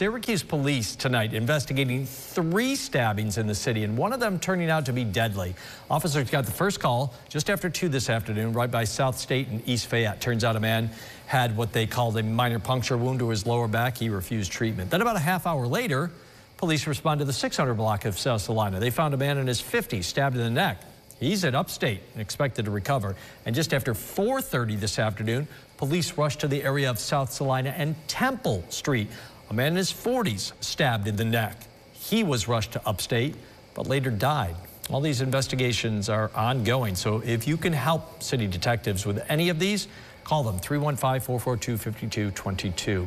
Syracuse police tonight investigating three stabbings in the city and one of them turning out to be deadly. Officers got the first call just after 2 this afternoon right by South State and East Fayette. Turns out a man had what they called a minor puncture wound to his lower back. He refused treatment. Then about a half hour later, police responded to the 600 block of South Salina. They found a man in his 50s stabbed in the neck. He's at upstate and expected to recover. And just after 4.30 this afternoon, police rushed to the area of South Salina and Temple Street. A man in his 40s stabbed in the neck. He was rushed to upstate, but later died. All these investigations are ongoing, so if you can help city detectives with any of these, call them 315 442 5222.